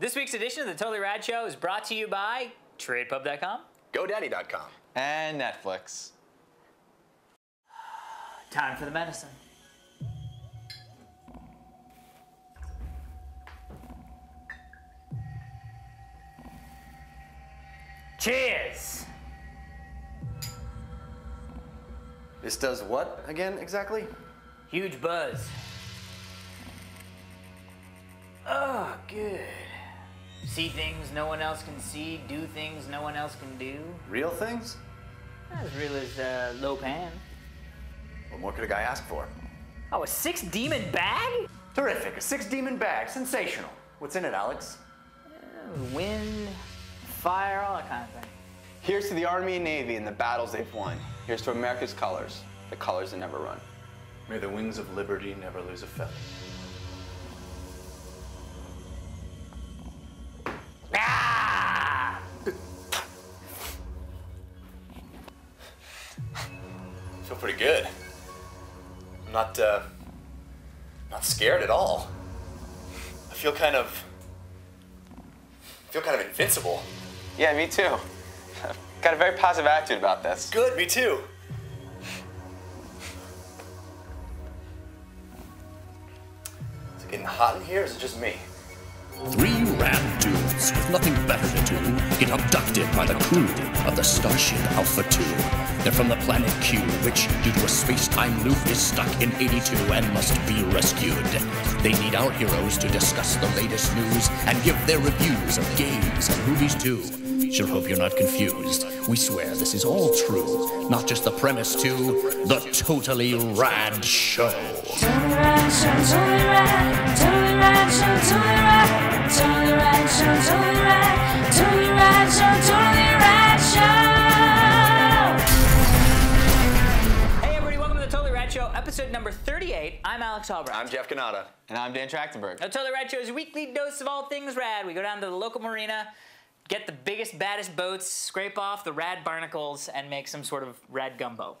This week's edition of the Totally Rad Show is brought to you by TradePub.com. GoDaddy.com. And Netflix. Time for the medicine. Cheers! This does what again exactly? Huge buzz. Oh, good. See things no one else can see, do things no one else can do. Real things? Not as real as uh, Lopan. What more could a guy ask for? Oh, a six demon bag? Terrific. A six demon bag. Sensational. What's in it, Alex? Wind, fire, all that kind of thing. Here's to the Army and Navy and the battles they've won. Here's to America's colors, the colors that never run. May the wings of liberty never lose a feather. I'm not, uh, not scared at all. I feel kind of, I feel kind of invincible. Yeah, me too. Got a very positive attitude about this. Good, me too. Is it getting hot in here? Or is it just me? Three rad with nothing better to do get abducted by the crew of the Starship Alpha 2. They're from the planet Q, which, due to a space-time loop, is stuck in 82 and must be rescued. They need our heroes to discuss the latest news and give their reviews of games and movies too. Sure hope you're not confused. We swear this is all true, not just the premise to the Totally Rad Show. Totally rad show, totally rad, totally rad show, totally rad, totally rad show, totally rad, totally rad show, totally rad show. Hey everybody, welcome to the Totally Rad Show, episode number 38. I'm Alex Albrecht. I'm Jeff Cannata. And I'm Dan Trachtenberg. The Totally Rad Show is a weekly dose of all things rad. We go down to the local marina, get the biggest, baddest boats, scrape off the rad barnacles, and make some sort of rad gumbo.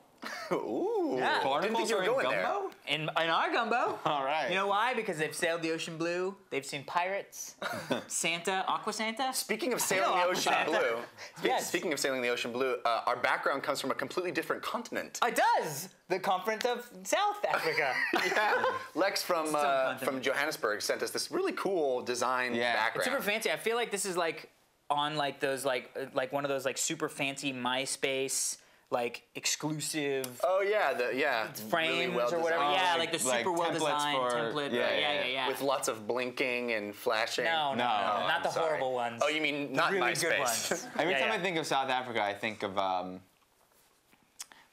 Ooh. Yeah. Didn't think you were are in going there. gumbo? In, in our gumbo. All right. You know why? Because they've sailed the ocean blue, they've seen pirates, Santa, Aqua Santa. Speaking of sailing the ocean Santa. blue, spe- Yes. speaking of sailing the ocean blue, uh, our background comes from a completely different continent. It does! The continent of South Africa. yeah. Lex from uh, from Johannesburg sent us this really cool design Yeah. It's background. It's super fancy. I feel like this is like on like those like uh, like one of those like super fancy MySpace like exclusive Oh yeah, the yeah. frames really well or whatever. designed. Yeah, like- like the like super well designed for- template. yeah, right, yeah, yeah, yeah. yeah, yeah. With lots of blinking and flashing. no, no, No. no, Oh, not I'm the sorry. horrible ones. Oh, you mean The not really MySpace? good ones. Every Yeah, time yeah. I think of South Africa, I think of um,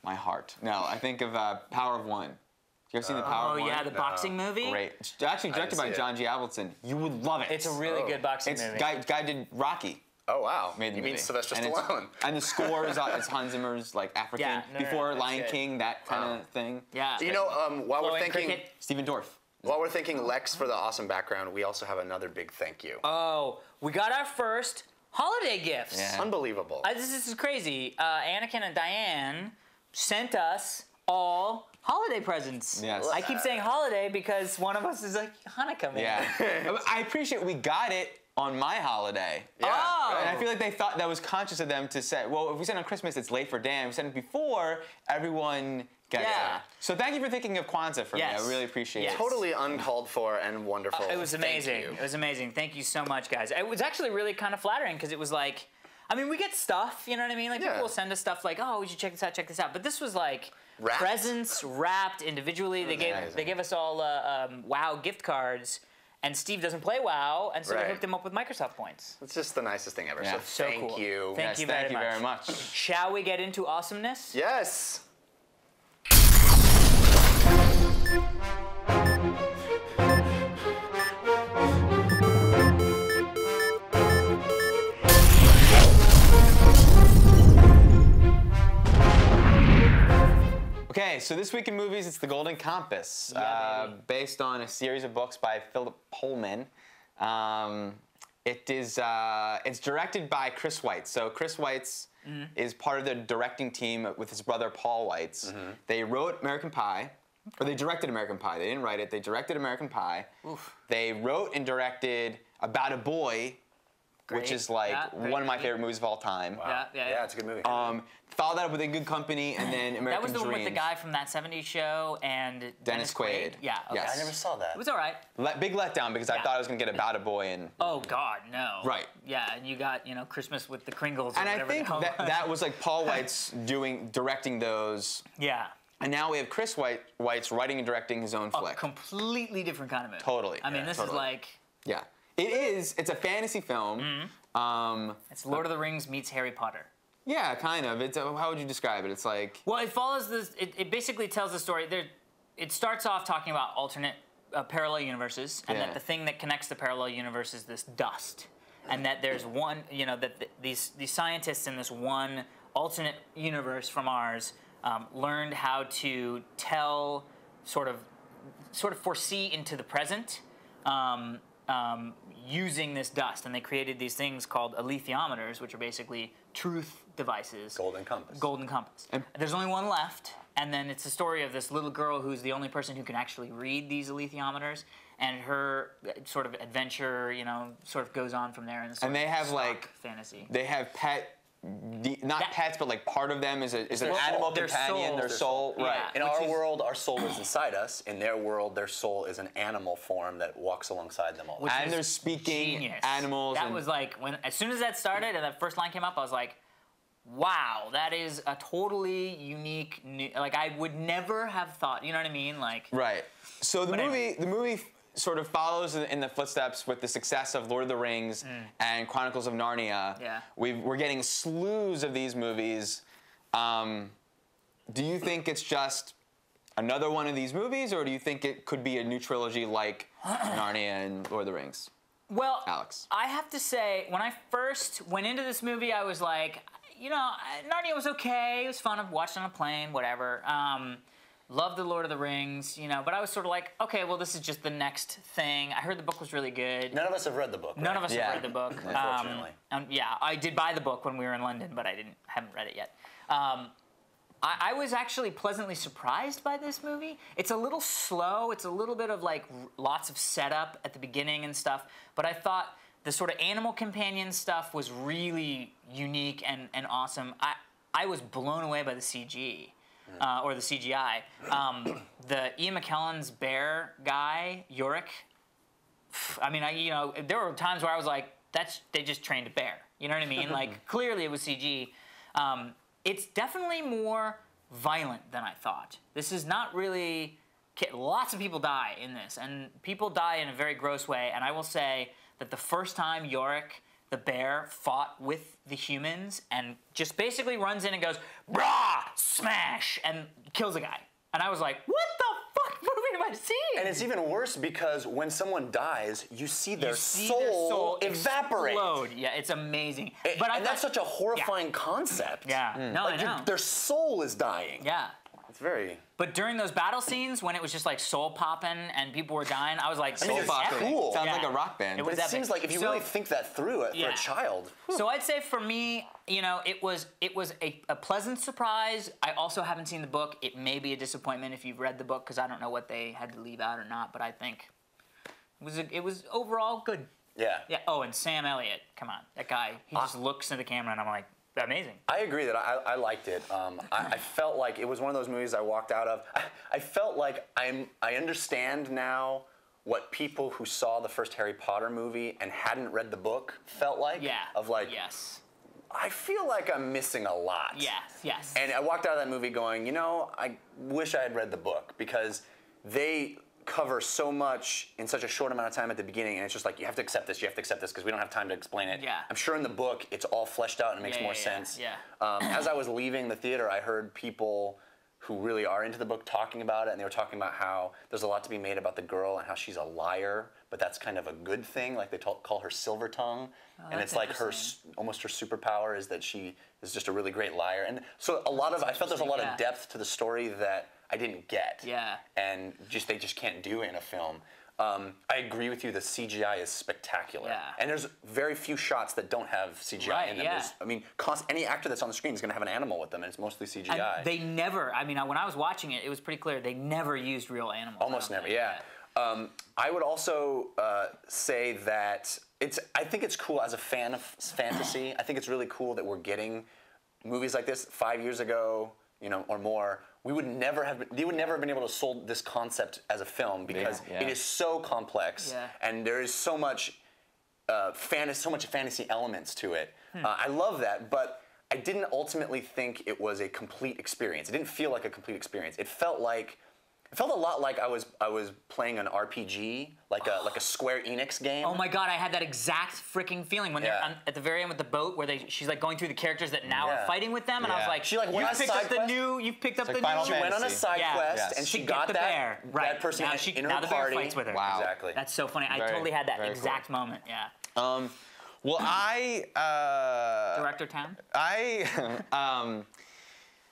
my heart. No, I think of uh, Power of One. You ever seen the Power Oh of One? yeah, the boxing movie. Great. It's actually directed by see it. John G. Avildsen. You would love it. It's a really Oh. good boxing It's movie. guy, guy did Rocky. Oh wow. Made the you mean movie. Sylvester and Stallone? And the score is, uh, is Hans Zimmer's like African Yeah, no, no, no, before Lion good. King, that kind of thing. yeah. You know, um, while we're thinking cricket. Stephen Dorff. while we're thinking Lex for the awesome background, we also have another big thank you. Oh, we got our first holiday gifts. Yeah. Unbelievable. Uh, this, this is crazy. Uh, Anakin and Diane sent us all holiday presents. Yes. I keep saying holiday because one of us is like Hanukkah man. Yeah. I appreciate we got it on my holiday. yeah. Oh. And I feel like they thought that was conscious of them to say, well, if we send on Christmas, it's late for Dan. If we send it before, everyone gets Yeah. it. So thank you for thinking of Kwanzaa for Yes. me. I really appreciate Yes. it. Totally uncalled for and wonderful. It was Thank amazing. you. It was amazing. Thank you so much, guys. It was actually really kind of flattering because it was like, I mean, we get stuff, you know what I mean? Like Yeah. people will send us stuff like, oh, we should check this out, check this out. But this was like Wrapped. presents wrapped individually. They gave amazing. they gave us all uh, um, WoW gift cards, and Steve doesn't play WoW, and so Right. they hooked him up with Microsoft points. It's just the nicest thing ever. Yeah. So So thank cool. you. Thank Yes, you thank very you very much. much. Shall we get into awesomeness? Yes. Okay, so this week in movies, it's The Golden Compass, Yeah, uh, based on a series of books by Philip Pullman. Um, it is uh, it's directed by Chris Weitz. So Chris Weitz Mm-hmm. is part of the directing team with his brother Paul Weitz. Mm-hmm. They wrote American Pie, or they directed American Pie. They didn't write it. They directed American Pie. They wrote and directed About a Boy, which is like Yeah, one of my movie. favorite movies of all time. Yeah, yeah, Yeah, it's a good movie. Um, follow that up with In Good Company and then American that was the one with the guy from that '70s show and Dennis, Quaid. Yeah. Okay. Yes. I never saw that. It was all right. Le- big letdown because I thought I was gonna get About a Boy and Oh God, no. Right. Yeah, and you got you know Christmas with the Kringles. Or and I whatever the think that was. that was like Paul Weitz doing directing those, yeah. and now we have Chris Weitz Weitz writing and directing his own A flick. completely different kind of movie. Totally. I mean, this totally. is like yeah, it is. It's a fantasy film. Mm-hmm. Um, it's Lord of the Rings meets Harry Potter. yeah, kind of. It's a, how would you describe it? It's like Well, it follows this. It, it basically tells the story. There, it starts off talking about alternate uh, parallel universes, and Yeah. that the thing that connects the parallel universe is this dust, and that there's one. You know that th- these these scientists in this one alternate universe from ours um, learned how to tell, sort of, sort of foresee into the present. Um, um, using this dust, and they created these things called alethiometers, which are basically truth devices. Golden Compass. Golden Compass. There's only one left, and then it's the story of this little girl who's the only person who can actually read these alethiometers, and her uh, sort of adventure, you know, sort of goes on from there. And, And they have, like- fantasy. they have pet. The, not That- pets, but like part of them is, a, is an their animal soul. Their companion, soul. their Their soul, Yeah. right? In which our is- world, our soul is inside us. In their world, their soul is an animal form that walks alongside them all. Which And they're speaking genius. animals That and- was like when as soon as that started and that first line came up, I was like, "Wow, that is a totally unique." New, like I would never have thought. You know what I mean? Like Right. So the movie, anyway. the movie f- sort of follows in the footsteps with the success of Lord of the Rings and Chronicles of Narnia. Mm. Yeah. We've, we're getting slews of these movies. Um, do you think it's just another one of these movies, or do you think it could be a new trilogy like Narnia and Lord of the Rings? Well, Alex. I have to say, when I first went into this movie, I was like, you know, Narnia was okay. It was fun. I watched on a plane, whatever. Um, loved the Lord of the Rings, you know, but I was sort of like, okay, well, this is just the next thing. I heard the book was really good. None of us have read the book. None of us Yeah. have read the book. Unfortunately. Um, um, yeah, I did buy the book when we were in London, but I didn't haven't read it yet. Um, I, I was actually pleasantly surprised by this movie. It's a little slow. It's a little bit of like r- lots of setup at the beginning and stuff. But I thought the sort of animal companion stuff was really unique and, and awesome. I I was blown away by the CG. Uh, or the CGI. Um, the Ian McKellen's bear guy, Iorek, I mean, I you know, there were times where I was like, that's they just trained a bear. You know what I mean? like clearly it was CG. Um, it's definitely more violent than I thought. This is not really. Lots of people die in this, and people die in a very gross way. And I will say that the first time Iorek, the bear, fought with the humans and just basically runs in and goes, brah, smash, and kills a guy. And I was like, what the fuck movie am I seeing? And it's even worse because when someone dies, you see their, you see soul, their soul evaporate. explode. Yeah, it's amazing. But but I and that's thought- such a horrifying concept. Yeah, mm. no, Like I know. their soul is dying. yeah, It's very. but during those battle scenes when it was just like soul popping and people were dying, I was like, mean, this it's is epic. cool. Sounds Yeah. like a rock band. It But was it epic. seems like if you So- really think that through it for a child, So I'd say for me, you know, it was it was a, a pleasant surprise. I also haven't seen the book. It may be a disappointment if you've read the book because I don't know what they had to leave out or not. But I think it was a, it was overall good. yeah. Yeah. Oh, and Sam Elliott, come on, that guy. He just looks in the camera and I'm like, amazing. I agree that I, I liked it. Um, I, I felt like it was one of those movies I walked out of. I, I felt like I'm. I understand now what people who saw the first Harry Potter movie and hadn't read the book felt like. Yeah. Of like, yes. I feel like I'm missing a lot. Yes. Yes. And I walked out of that movie going, you know, I wish I had read the book because they cover so much in such a short amount of time at the beginning, and it's just like you have to accept this, you have to accept this because we don't have time to explain it. Yeah. I'm sure in the book it's all fleshed out and it makes Yeah, more yeah, yeah, sense. yeah. Um, as I was leaving the theater, I heard people who really are into the book talking about it, and they were talking about how there's a lot to be made about the girl and how she's a liar, but that's kind of a good thing. Like they ta- call her Silver Tongue, and Oh, that's it's like her almost her superpower is that she is just a really great liar. And so a lot of I felt there's a lot interesting, of depth to the story that I didn't get. Yeah. And just they just can't do it in a film. Um, I agree with you. The CGI is spectacular, Yeah. and there's very few shots that don't have CGI Right, in them. yeah. There's- I mean, const- any actor that's on the screen is going to have an animal with them, and it's mostly CGI. And they never. I mean, when I was watching it, it was pretty clear they never used real animals. Almost never, yeah. Um, I would also uh, say that it's. I think it's cool as a fan of fantasy. I think it's really cool that we're getting movies like this. Five years ago, you know, or more, we would never have. Been, they would never have been able to sold this concept as a film because Yeah. it is so complex Yeah. and there is so much uh, fantasy, so much fantasy elements to it. Hmm. Uh, I love that, but I didn't ultimately think it was a complete experience. It didn't feel like a complete experience. It felt like it felt a lot like I was I was playing an RPG, like a like a Square Enix game. Oh my god, I had that exact freaking feeling when they're on, at the very end with the boat, where they she's like going through the characters that now Yeah. are fighting with them, and I was Yeah. like, She, like, went you on picked side up the quest? new, you picked up like the Final new. She went on a Fantasy. side Yeah. quest Yes. and she To got get the that, bear, right? that person now in, she, in now the bear party. fights with her. Wow. Exactly. That's so funny. I Very- totally had that very exact moment. Yeah. Um, well, I uh, Director Town. I um,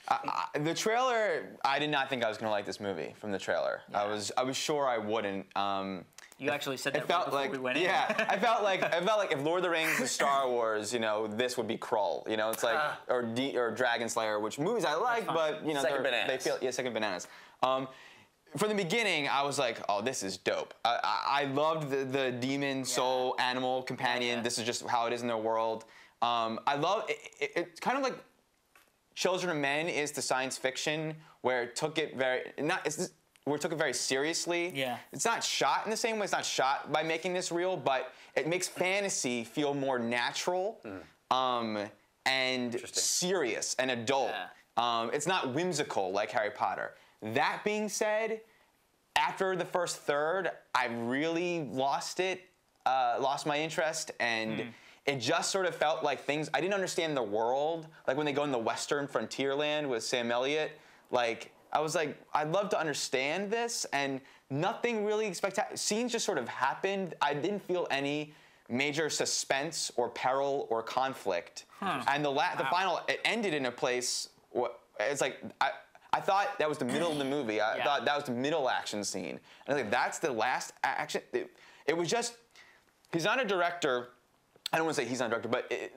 I, I- the trailer. I did not think I was gonna like this movie from the trailer. I was I was sure I wouldn't. Um, You actually said that it right felt before like we went in. yeah. I felt like I felt like if Lord of the Rings and Star Wars, you know, this would be Krull. You know, it's like Ah. or D, or Dragon Slayer, which movies I like, but you know, they bananas. feel yeah, second bananas. Um, from the beginning, I was like, "Oh, this is dope." I, I, I loved the, the demon soul animal companion. Yeah. This is just how it is in their world. Um, I love it, it. It's kind of like Children of Men is the science fiction where it took it very not it's where it took it very seriously. Yeah. It's not shot in the same way. It's not shot by making this real, but it makes fantasy feel more natural um, and serious and adult. Yeah. Um, it's not whimsical like Harry Potter. That being said, after the first third, I really lost it, uh, lost my interest, and it just sort of felt like things I didn't understand the world. Like when they go in the Western frontierland with Sam Elliott, like I was like, I'd love to understand this, and nothing really spectacular. Scenes just sort of happened. I didn't feel any major suspense or peril or conflict. And the la- the final it ended in a place. What it's like I. I thought that was the middle of the movie. I Yeah. thought that was the middle action scene. And I was like, that's the last action. It, it was just, he's not a director. I don't want to say he's not a director, but it,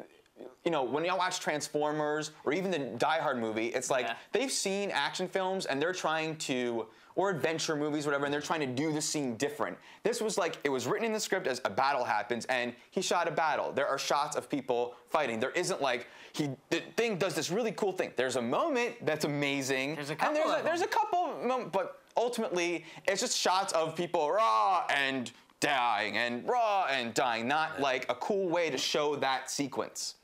you know, when y'all watch Transformers or even the Die Hard movie, it's like Yeah. they've seen action films and they're trying to, or adventure movies, whatever, and they're trying to do the scene different. This was like, it was written in the script as a battle happens and he shot a battle. There are shots of people fighting. There isn't like, he, the thing does this really cool thing. There's a moment that's amazing. There's a and couple there's of a, there's a couple but ultimately, it's just shots of people raw and dying and raw and dying, not like a cool way to show that sequence.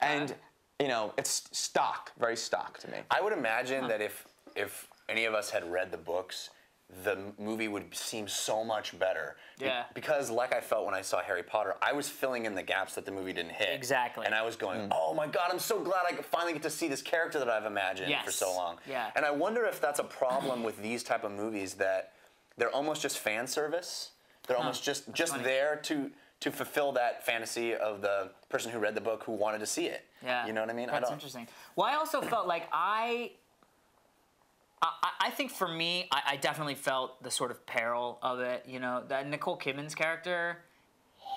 And you know, it's stock, very stock to me. I would imagine that if if any of us had read the books, the movie would seem so much better. Be- Yeah. because like I felt when I saw Harry Potter, I was filling in the gaps that the movie didn't hit. Exactly. And I was going, hmm. oh my god, I'm so glad I finally get to see this character that I've imagined for so long. Yeah. And I wonder if that's a problem with these type of movies that they're almost just fan service. They're almost just just funny. there to to fulfill that fantasy of the person who read the book who wanted to see it. Yeah. You know what I mean? I That's don't- interesting. Well, I also felt like I. I, I think for me, I, I definitely felt the sort of peril of it. You know, that Nicole Kidman's character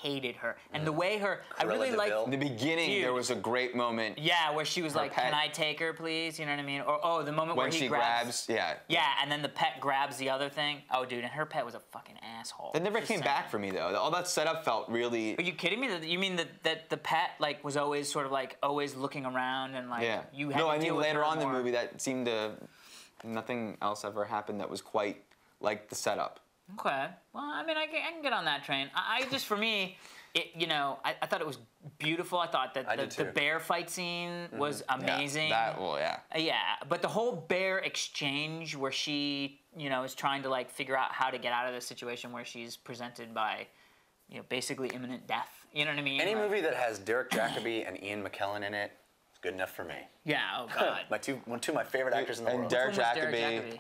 hated her, and the way her, I Cruella really de like. Vil. In the beginning, Dude. there was a great moment Yeah, where she was like, pet. "Can I take her, please?" You know what I mean? Or oh, the moment when where he she grabs. grabs. Yeah. Yeah, and then the pet grabs the other thing. Oh, dude, and her pet was a fucking asshole. It never Just came saying. back for me though. All that setup felt really. Are you kidding me? That you mean that that the pet like was always sort of like always looking around and like Yeah. you had no, to I deal mean with later her on in the more. movie that seemed to. Nothing else ever happened that was quite like the setup. Okay. Well, I mean, I can, I can get on that train. I, I just, for me, it, you know, I, I thought it was beautiful. I thought that I the, the bear fight scene was Yeah, amazing. that well, yeah. Uh, yeah, but the whole bear exchange where she, you know, is trying to like figure out how to get out of this situation where she's presented by, you know, basically imminent death. You know what I mean? Any Like- movie that has Derek Jacobi and Ian McKellen in it is good enough for me. Yeah. Oh God. My two, one, two of my favorite actors in the And world. Derek Which one was Jacobi.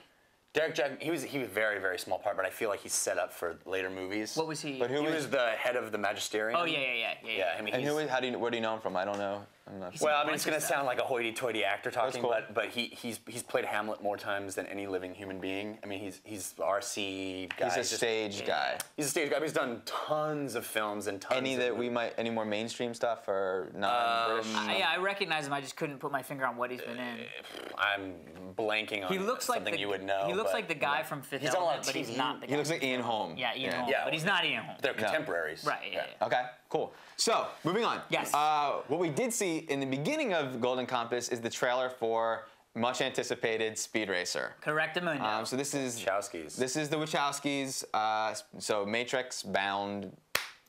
Jacobi? Derek Jack, he was he was very very small part, but I feel like he's set up for later movies. What was he? But who He was- was the head of the magisterium. Oh yeah, yeah, yeah, yeah. Yeah, I mean, And he's, who? is- How do you? Where do you know him from? I don't know. I'm not sure. Well, I mean, it's going to sound like a hoity-toity actor talking, cool. but but he he's he's played Hamlet more times than any living human being. I mean, he's he's RC guy. He's a just- stage guy. He's a stage guy. He's done tons of films and tons. Any of that we might, any more mainstream stuff or non-British? Um, I, yeah, I recognize him. I just couldn't put my finger on what he's been in. I'm blanking on He looks like something the, you would know. He looks but, like the guy yeah. from Fifth He's done Element, but he's not the guy. he looks like Ian Holm. yeah, Ian Holm, Yeah. but he's not Ian Holm. They're contemporaries. Right. Yeah. yeah. Okay, cool. So, moving on. Yes. Uh, what we did see in the beginning of Golden Compass is the trailer for much anticipated Speed Racer. Correct Amundo. Um, so this is Wachowskis. This is the Wachowskis. Uh, so Matrix, Bound.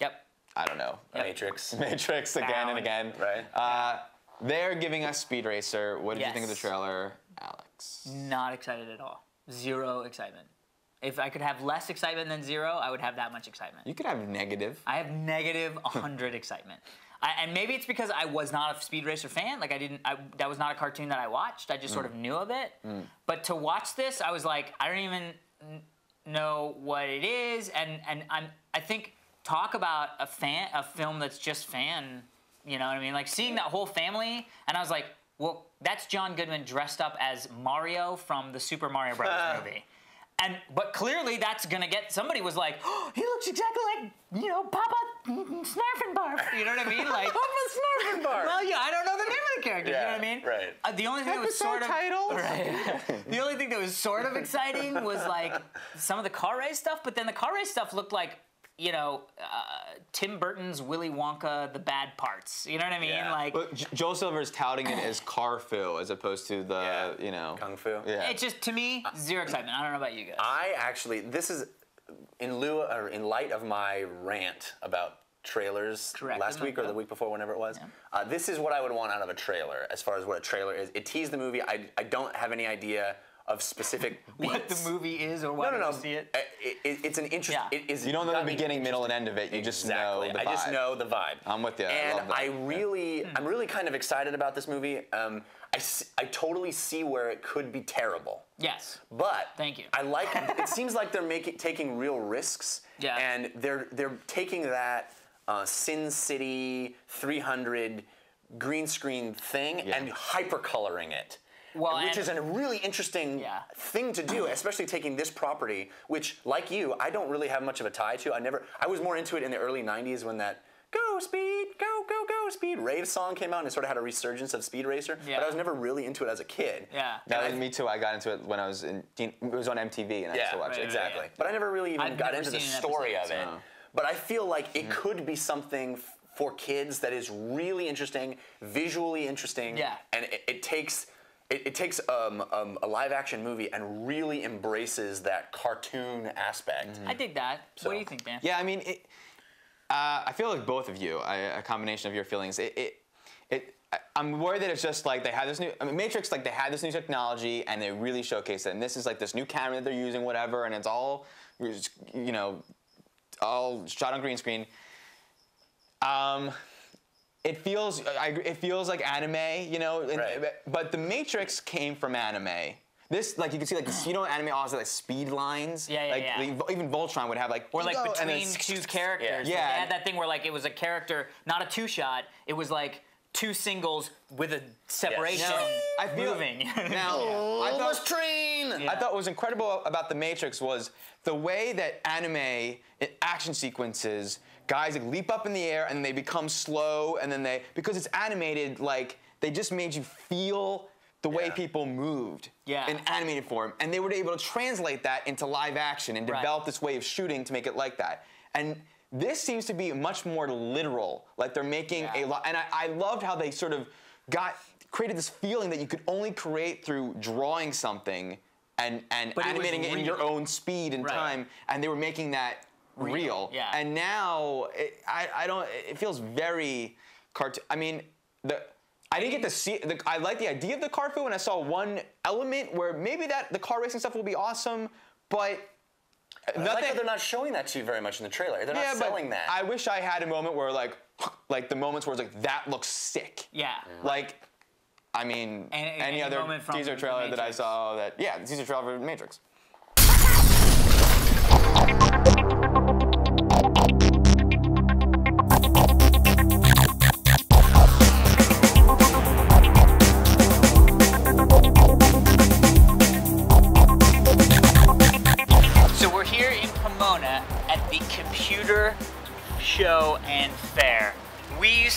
yep. I don't know. Matrix. Matrix again and again. Right. Uh, they're giving us Speed Racer. What did you think of the trailer, Alex? Not excited at all. Zero excitement. If I could have less excitement than zero, I would have that much excitement. You could have negative. I have negative 100 excitement. I, and maybe it's because I was not a Speed Racer fan. Like I didn't. I, that was not a cartoon that I watched. I just sort of knew of it. Mm. But to watch this, I was like, I don't even know what it is. And and I'm. I think talk about a fan, a film that's just fan. You know what I mean? Like seeing that whole family, and I was like, well, that's John Goodman dressed up as Mario from the Super Mario Brothers movie. And but clearly that's gonna get somebody was like, oh, he looks exactly like you know Papa Snarfenbarf. You know what I mean? Like Papa Snarfenbarf. Well, yeah, I don't know the name of the character. you know what I mean? right. Uh, the only thing that was Episode sort of titles. right. the only thing that was sort of exciting was like some of the car race stuff, but then the car race stuff looked like you know uh, Tim Burton's Willy Wonka, the bad parts. You know what I mean? Yeah. Like But J- Joel Silver's touting it as car fu as opposed to the, Yeah. you know. Kung Fu. Yeah. It's just to me zero excitement. I don't know about you guys. I actually, this is in lieu or in light of my rant about trailers Correct. last week or the week before, whenever it was. Uh, this is what I would want out of a trailer, as far as what a trailer is. It teased the movie. I, I don't have any idea of specific what the movie is or why No, no, no. you see it. Uh, it- it- it's an interest. Yeah. It is. you don't know the beginning, middle, and end of it. You just know Exactly. the I just vibe. know the vibe. I'm with you. I And love that. I really, Hmm. I'm really kind of excited about this movie. Um, I, s- I totally see where it could be terrible. Yes. But Thank you. I like. it seems like they're making taking real risks. Yeah. And they're they're taking that uh, Sin City 300 green screen thing Yeah. and hypercoloring it. Well, which and- is a really interesting Yeah. thing to do, especially taking this property, which, like you, I don't really have much of a tie to. I never, I was more into it in the early '90s when that "Go Speed, Go Go Go Speed" rave song came out, and it sort of had a resurgence of Speed Racer. Yeah. But I was never really into it as a kid. Yeah. That And I- me too. I got into it when I was in. teen- It was on MTV, and I used Yeah, to watch right, it. exactly. yeah. But I never really even I've got into the seen an story episode, of it. so- But I feel like it mm-hmm. could be something for kids that is really interesting, visually interesting, Yeah. and it, it takes. It, it takes um, um, a live action movie and really embraces that cartoon aspect. I dig that. So- What do you think, Dan? Yeah, I mean, it, uh, I feel like both of you, I, a combination of your feelings. It, it, it, I- I'm worried that it's just like they had this new, I mean, Matrix, like they had this new technology and they really showcased it. And this is like this new camera that they're using, whatever, and it's all, you know, all shot on green screen. Um, it feels, I, it feels like anime, you know, and- Right. but the Matrix came from anime. This, like, you can see, like, this, you know, anime also has like speed lines. Yeah, yeah, like, yeah. the- even Voltron would have like, Or like "Go," and then between two characters. Yeah. They had that thing where like it was a character, not a two shot. It was like two singles with a separation. Now, I feel- moving. Now, I Oh, thought, this train! I thought what was incredible about The Matrix was the way that anime action sequences, guys like leap up in the air and they become slow, and then they because it's animated, like they just made you feel the way Yeah. people moved Yeah. in animated form, and they were able to translate that into live action and Right. develop this way of shooting to make it like that. And this seems to be much more literal. Like they're making Yeah. a lot, and I, I loved how they sort of got created this feeling that you could only create through drawing something and and But it animating it in your own speed and Right. time, and they were making that real. yeah. And now it, I I don't. It feels very cartoon. I mean the. I didn't get to see. The, I like the idea of the car fu, and I saw one element where maybe that the car racing stuff will be awesome, but I like how they're not showing that to you very much in the trailer. They're yeah, not selling that. I wish I had a moment where like, like the moments where it's like that looks sick. yeah. Like, I mean, Any- any, any other teaser trailer that I saw that yeah, the teaser trailer for Matrix.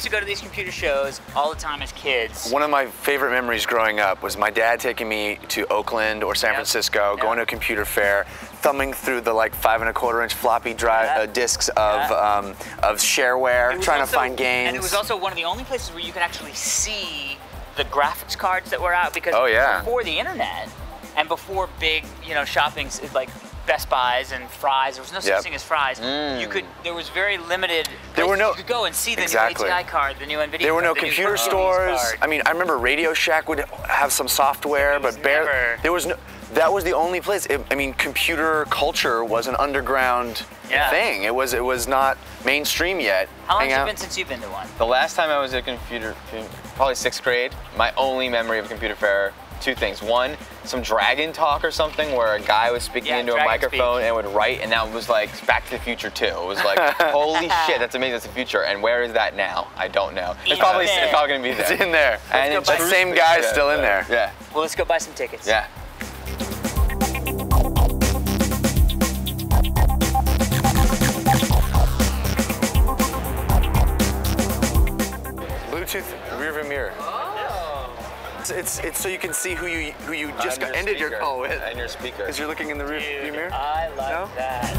Used to go to these computer shows all the time as kids. One of my favorite memories growing up was my dad taking me to Oakland or San Yep. Francisco, Yep. going to a computer fair, thumbing through the like five and a quarter inch floppy drive Yeah. uh, discs of Yeah. um, of shareware, trying also- to find games. And it was also one of the only places where you could actually see the graphics cards that were out because Oh, yeah. before the internet and before big, you know, shoppings like Best Buys and Fry's, there was no such Yep. thing as Fry's. Mm. You could there was very limited There were no- you could go and see the Exactly. new ATI card, the new Nvidia there were card, no the computer stores. card. I mean, I remember Radio Shack would have some software, but barely. never- There was no. That was the only place. It, I mean, computer culture was an underground Yeah. thing. It was. It was not mainstream yet. How long Hang has it been since you've been to one? The last time I was at a computer, probably sixth grade, my only memory of computer fair, two things. One, some dragon talk or something where a guy was speaking Yeah, into a microphone Speak. and would write, and that was like Back to the Future too. It was like, holy shit, that's amazing, that's the future. And where is that now? I don't know. It's In probably, there. it's probably gonna be there. It's in there. And go in buy that same space- guy's yeah, still in there. Yeah, Well, let's go buy some tickets. yeah. Bluetooth rearview mirror. It's, it's it's so you can see who you who you just got your ended your speaker. call with. And your speaker. Because you're looking in the rear view mirror. I like No? that.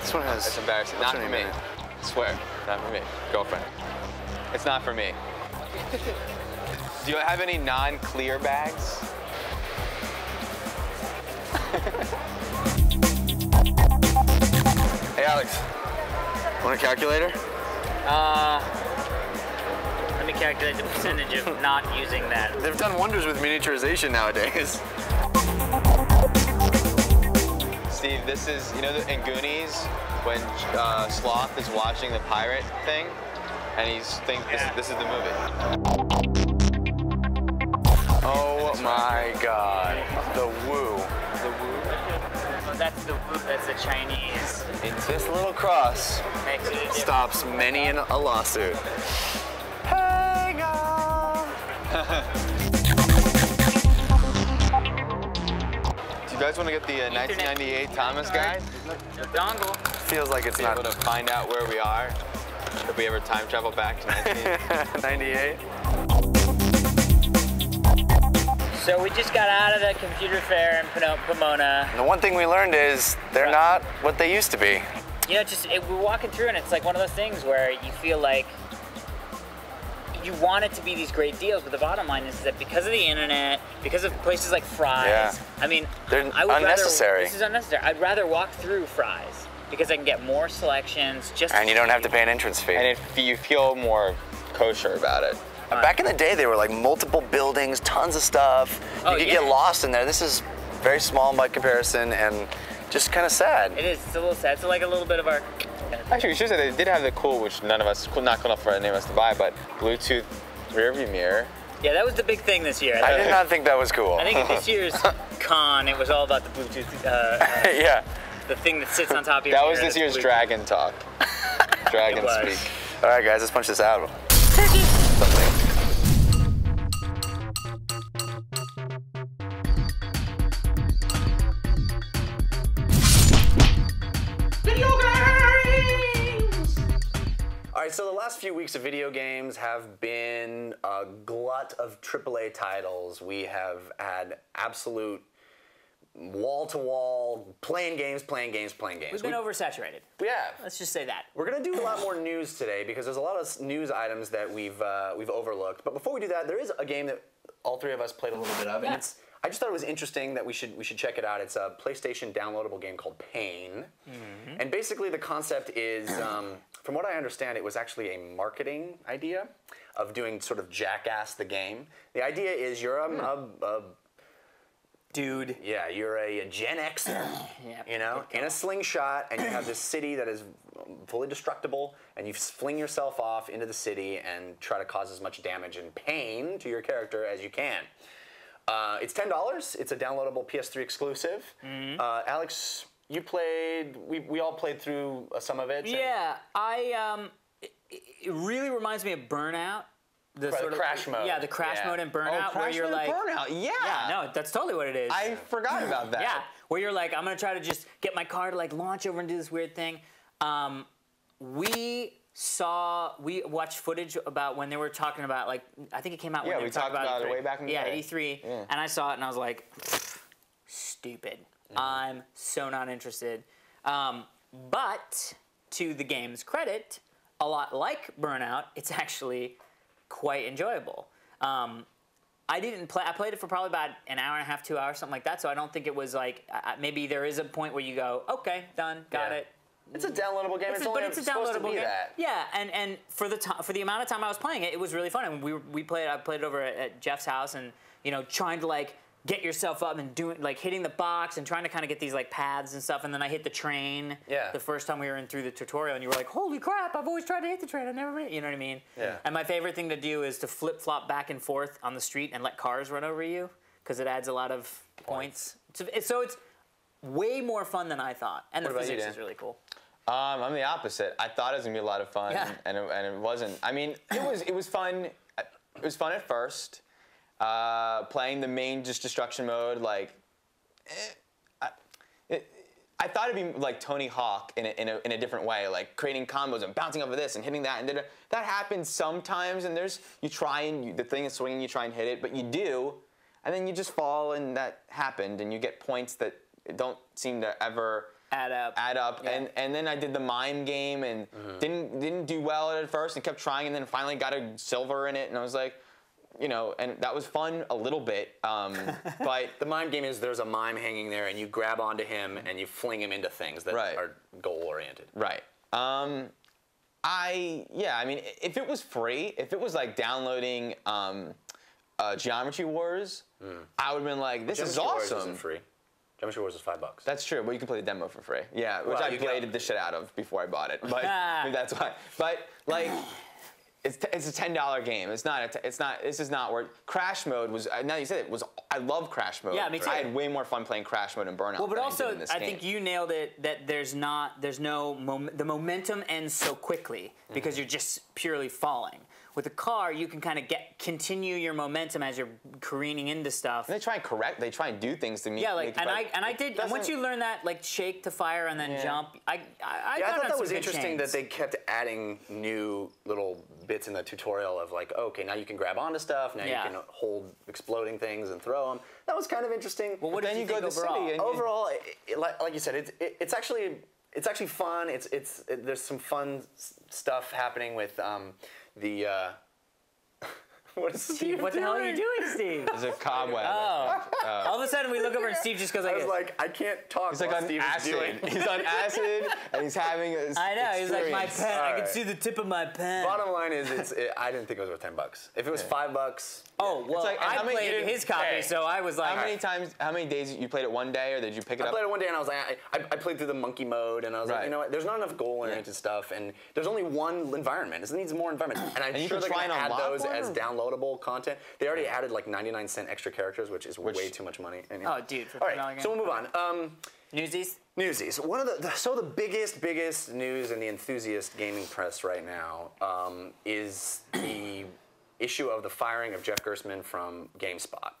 This one has. That's embarrassing. Not for me. in it? Swear, not for me. Girlfriend. It's not for me. Do you have any non-clear bags? Hey Alex, want a calculator? Uh, calculate the percentage of not using that. They've done wonders with miniaturization nowadays. Steve, this is, you know, the- in Goonies, when uh, Sloth is watching the pirate thing, and he's think this, is, this is the movie. Oh my God, the woo. The woo? That's the woo, that's the Chinese. This little cross Makes it a difference. stops many in a lawsuit. Hang on. Do you guys want to get the uh, 1998 Thomas guide? No dongle. Feels like it's Be able to find out where we are if we ever time travel back to 1998. So we just got out of the computer fair in Pomona. And the one thing we learned is they're not what they used to be. You know, just it, we're walking through, and it's like one of those things where you feel like you want it to be these great deals, but the bottom line is that because of the internet, because of places like Fry's, Yeah. I mean, They're I would unnecessary. Rather, this is unnecessary. I'd rather walk through Fry's because I can get more selections. Just And you don't have to pay an entrance fee. and if you feel more kosher about it. And back in the day, they were like multiple buildings, tons of stuff. You Oh, could yeah. get lost in there. This is very small by comparison and just kind of sad. It is. It's a little sad. It's like a little bit of our. Actually, we should say they did have the cool, which none of us, cool, not cool enough for any of us to buy, but Bluetooth rear view mirror. Yeah, that was the big thing this year. I did not think that was cool. I think at this year's con, it was all about the Bluetooth, uh, uh, yeah. the thing that sits on top of your. That was this year's Bluetooth. Dragon Talk. Dragon Speak. All right, guys, let's punch this out. So the last few weeks of video games have been a glut of AAA titles. We have had absolute wall to wall playing games, playing games, playing games. We've been we, oversaturated. we have. Let's just say that. We're gonna do a lot more news today because there's a lot of news items that we've uh, we've overlooked. But before we do that, there is a game that all three of us played a little bit of, and Yeah. it's. I just thought it was interesting that we should we should check it out. It's a PlayStation downloadable game called Pain, and basically the concept is, um, from what I understand, it was actually a marketing idea of doing sort of jackass the game. The idea is you're a, a, a Dude. yeah, you're a, a Gen Xer, Yeah, you know, in a slingshot, and you have this city that is fully destructible, and you fling yourself off into the city and try to cause as much damage and pain to your character as you can. Uh, it's ten dollars. It's a downloadable PS3 exclusive. Mm-hmm. Uh, Alex, you played. We, we all played through uh, some of it. Yeah, I um, it, it really reminds me of Burnout. The Right, the crash mode. Yeah, the crash Yeah. mode in Oh, Burnout, where you're like, Burnout. Yeah. yeah, no, that's totally what it is. I forgot about that. yeah, where you're like, I'm gonna try to just get my car to like launch over and do this weird thing. Um, we saw we watched footage about when they were talking about like I think it came out when Yeah, they we talked about, about it way back in the yeah day. E3 Yeah. and I saw it and I was like stupid Mm-hmm. I'm so not interested um, but to the game's credit a lot like Burnout it's actually quite enjoyable um, I didn't play. I played it for probably about an hour and a half, two hours, something like that. So I don't think it was like I- maybe there is a point where you go, okay, done, got Yeah. it. It's a downloadable game. It's, It's a- only but it's a supposed downloadable to be game. that. Yeah, and and for the time, for the amount of time I was playing it, it was really fun. And we we played. I played it over at, at Jeff's house, and you know, trying to like get yourself up and doing like hitting the box and trying to kind of get these like paths and stuff. And then I hit the train. Yeah. The first time we were in through the tutorial, and you were like, "Holy crap! I've always tried to hit the train. I never made it." You know what I mean? Yeah. And my favorite thing to do is to flip flop back and forth on the street and let cars run over you because it adds a lot of points. So so it's way more fun than I thought, and the What you, physics Dan? is really cool. Um, I'm the opposite. I thought it was gonna be a lot of fun, Yeah. and, it, and it wasn't. I mean, it was it was fun. It was fun at first. Uh, playing the main just destruction mode, like, eh, I, it, I thought it'd be like Tony Hawk in a, in a, in a different way, like creating combos and bouncing over this and hitting that, and da-da. that happens sometimes. And there's you try and you, the thing is swinging, you try and hit it, but you do, and then you just fall, and that happened, and you get points that don't seem to ever Add up. add up Yeah. and and then I did the mime game and didn't didn't do well at first and kept trying and then finally got a silver in it and I was like you know and that was fun a little bit um, but The mime game is there's a mime hanging there, and you grab onto him and you fling him into things that Right. are goal oriented. right um, I yeah I mean if it was free if it was like downloading um, uh, Geometry Wars I would have been like this is Geometry Wars awesome isn't free. Geometry Wars is five bucks. That's true, but you can play the demo for free. Yeah, which Well, I you can- played the shit out of before I bought it. But that's why. But like, it's, t- it's a ten dollar game. It's not. A t- it's not. This is not where Crash Mode was. uh, Now you said it was. I love Crash Mode. Yeah, me too. I had way more fun playing Crash Mode and Burnout. Well, but than I also did in this I game. think you nailed it that there's not there's no mom- the momentum ends so quickly because you're just purely falling. With a car, you can kind of get continue your momentum as you're careening into stuff. And They try and correct. They try and do things to me. Yeah, like make- and but I and I did. And once you learn that, like shake to fire and then Yeah. jump, I I, I, Yeah, I thought that was interesting chains. that they kept adding new little bits in the tutorial of like, okay, now you can grab onto stuff, now Yeah. you can hold exploding things and throw them. That was kind of interesting. Well, what then did you you go think to the overall? city and overall, it, it- like, like you said, it's it, it's actually it's actually fun. It's it's it, there's some fun s- stuff happening with um, the. Uh, what is Steve What the hell are you doing, Steve? There's a cobweb. Oh. oh. All of a sudden, we look over and Steve just goes like I was this. like, I can't talk. He's like while on Steve is acid. doing. He's on acid, and he's having a. I know. He's like my experience. pen. I can see the tip of my pen. Bottom line is, it's. It, I didn't think it was worth ten bucks. If it was five bucks, oh well, like- I how many- played you his copy, Hey. so I was like, How many times? How many days you played it one day, or did you pick it I up? I played it one day and I was like, I, I, I played through the monkey mode and I was like, you know what? There's not enough goal-oriented stuff, and there's only one environment. It needs more environments, and I'm And you sure can they're gonna add those as or- downloadable content. They already added like 99 cent extra characters, which is way too much money. Anyway. Oh, dude, for All $10 right, game. so we'll move on. Um, Newsies. Newsies. One of the, the so the biggest biggest news in the enthusiast gaming press right now um, is the issue of the firing of Jeff Gerstmann from GameSpot.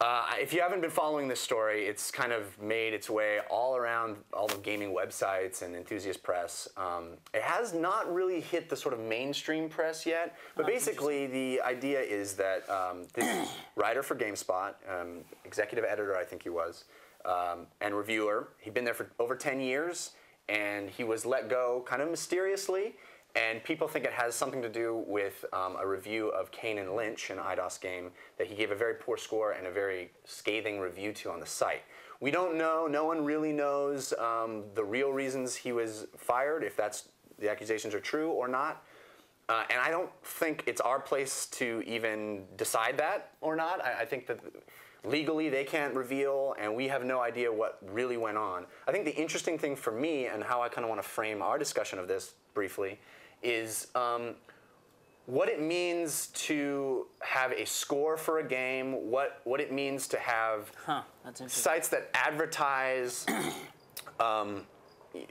Uh, if you haven't been following this story, it's kind of made its way all around all the gaming websites and enthusiast press. Um, it has not really hit the sort of mainstream press yet, but basically the idea is that um, this writer for GameSpot, um, executive editor, I think he was, um, and reviewer, he'd been there for over 10 years, and he was let go kind of mysteriously. And people think it has something to do with um, a review of Kane and Lynch, an Eidos game that he gave a very poor score and a very scathing review to on the site. We don't know. No one really knows um, the real reasons he was fired, if that's the accusations are true or not. Uh, and I don't think it's our place to even decide that or not. I, I think that legally they can't reveal, and we have no idea what really went on. I think the interesting thing for me and how I kind of want to frame our discussion of this briefly is um, what it means to have a score for a game, what, what it means to have Huh. Sites that advertise um,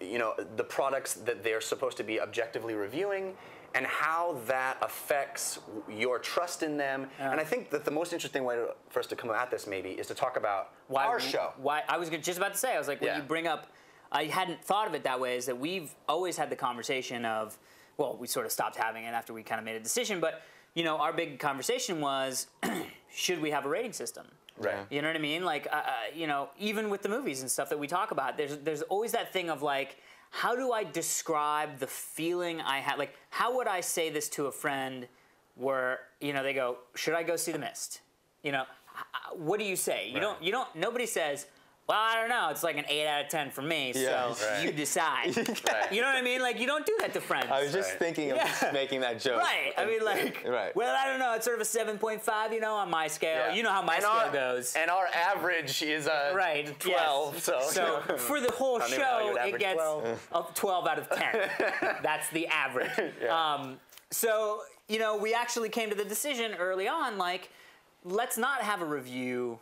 you know the products that they're supposed to be objectively reviewing and how that affects your trust in them and i think that the most interesting way to, for us to come at this maybe is to talk about our show Why I was just about to say, I was like, when Yeah. you bring up I hadn't thought of it that way. Is that we've always had the conversation of, well, we sort of stopped having it after we kind of made a decision, but you know, our big conversation was, should we have a rating system? Right. You know what I mean? Like, uh, uh, you know, even with the movies and stuff that we talk about, there's there's always that thing of like, how do I describe the feeling I had? Like, how would I say this to a friend? Where you know they go, should I go see The Mist? You know, what do you say? You don't. You don't. Nobody says. Well, I don't know. It's like an eight out of ten for me. Yeah. so Right. you decide. Right. You know what I mean? Like you don't do that to friends. I was just Right. thinking of Yeah. making that joke. Right. I mean, like, Right. well, I don't know. It's sort of a 7.5, you know, on my scale. Yeah. You know how my and scale our, goes. And our average is a right. 12. yes. So, so for the whole don't even know how show, it gets 12. a 12 out of 10. That's the average. Um, so, you know, we actually came to the decision early on, like, let's not have a review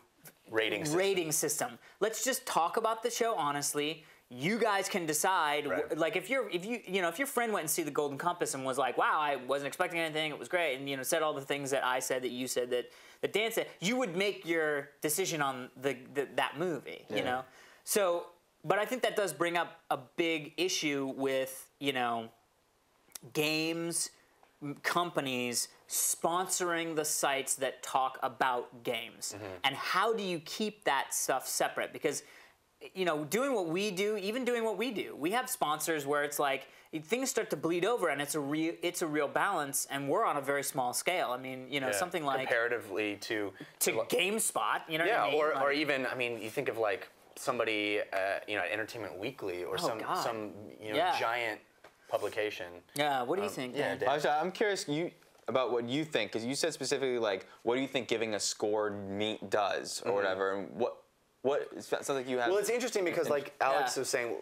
rating system. rating system. Let's just talk about the show honestly. You guys can decide. Right. Like if you're, if you, you know, if your friend went and see the Golden Compass and was like, "Wow, I wasn't expecting anything. It was great," and you know, said all the things that I said, that you said, that that Dan said, you would make your decision on the, the that movie. You know, so. But I think that does bring up a big issue with you know games companies sponsoring the sites that talk about games and how do you keep that stuff separate because you know doing what we do even doing what we do we have sponsors where it's like things start to bleed over and it's a real it's a real balance and we're on a very small scale i mean you know Yeah. something like comparatively to to GameSpot, you know yeah, what I mean? or, or even I mean, you think of like somebody, uh, you know, at Entertainment Weekly or some Oh, God. some you know Yeah. giant publication. yeah, what do you think? Um, yeah, Dan? Dan. I'm curious you about what you think because you said specifically like, what do you think giving a scored meat does or whatever, and what what it sounds like you have. Mm-hmm. Well, it's interesting because, like Alex Yeah. was saying,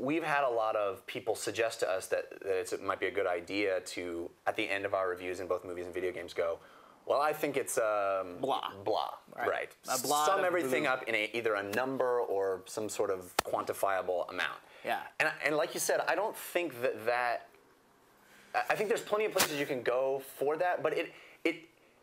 we've had a lot of people suggest to us that, that it's, it might be a good idea to, at the end of our reviews in both movies and video games, go, well, I think it's um, Blah. blah, Right. right? A blah Sum everything blue. up in a, either a number or some sort of quantifiable amount. Yeah. And, and like you said, I don't think that that. I- think there's plenty of places you can go for that, but it it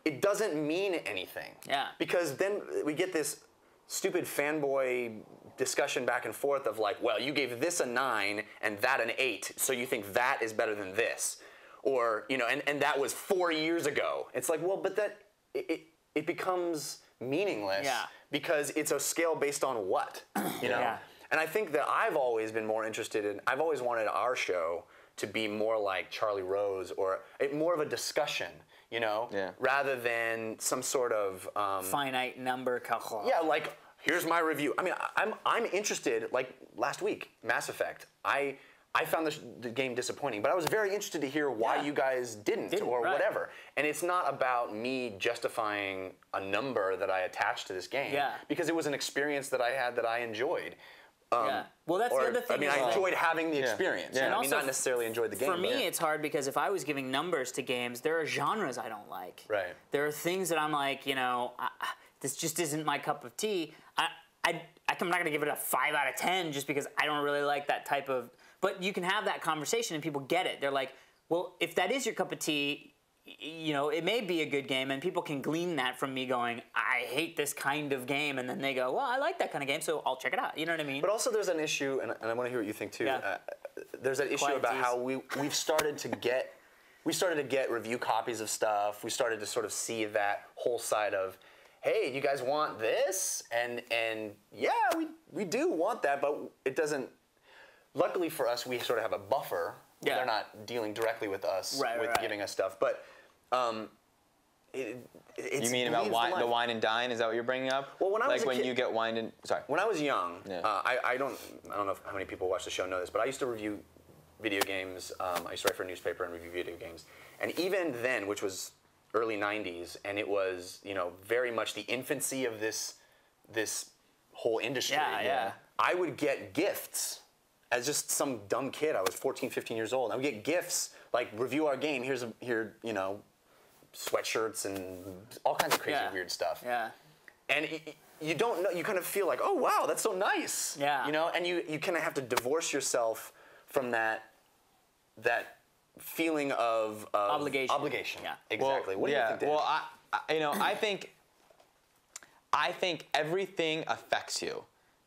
it doesn't mean anything. Yeah. Because then we get this stupid fanboy discussion back and forth of like, well, you gave this a nine and that an eight, so you think that is better than this, or you know, and, and that was four years ago. It's like, well, but that it it, it becomes meaningless Yeah. because it's a scale based on what, you know. Yeah. And I think that I've always been more interested in. I've always wanted our show to be more like Charlie Rose or it, more of a discussion, you know, Yeah. rather than some sort of um, Finite number. cajon. yeah, like here's my review. I mean, I- I'm I'm interested. Like last week, Mass Effect. I I found this the game disappointing, but I was very interested to hear why Yeah. you guys didn't, Didn't, or right. whatever. And it's not about me justifying a number that I attached to this game, Yeah. because it was an experience that I had that I enjoyed. Um, Yeah. Well, that's the other thing I mean, is, I like- enjoyed having the Yeah. experience. Yeah. I And mean, also not necessarily enjoyed the game. For me, but- it's hard because if I was giving numbers to games, there are genres I don't like. Right. There are things that I'm like, you know, I, I- this just isn't my cup of tea. I, I, I'm not gonna give it a five out of ten just because I don't really like that type of. But you can have that conversation and people get it. They're like, well, if that is your cup of tea, y- you know, it may be a good game, and people can glean that from me going, I hate this kind of game, and then they go, well, I like that kind of game, so I'll check it out. You know what I mean? But also, there's an issue, and, and I want to hear what you think too. Yeah. Uh, there's that issue Quiet, about how we we've started to get we started to get review copies of stuff. We started to sort of see that whole side of, hey, you guys want this? And and yeah, we we do want that, but it doesn't. Luckily for us, we sort of have a buffer. Yeah. They're not dealing directly with us Right, with right. giving us stuff, but. Um, it, it's you mean about wine, the life. wine and dine? Is that what you're bringing up? Well, when I like was a when kid- you get wine and sorry. When I was young, Yeah. uh, I, I don't I don't know if, how many people watch the show know this, but I used to review video games. Um, I used to write for a newspaper and review video games, and even then, which was early '90s, and it was you know very much the infancy of this this whole industry. Yeah, yeah. I would get gifts as just some dumb kid. I was 14, 15 years old. I would get gifts like review our game. Here's a here you know sweatshirts and all kinds of crazy Yeah. weird stuff yeah. and y- y- you don't know you kind of feel like oh wow that's so nice Yeah. you know and you you kind of have to divorce yourself from that that feeling of, of Obligation. obligation Yeah. exactly what do yeah, you think Dan? well, I, I, you know, I think, I think everything affects you.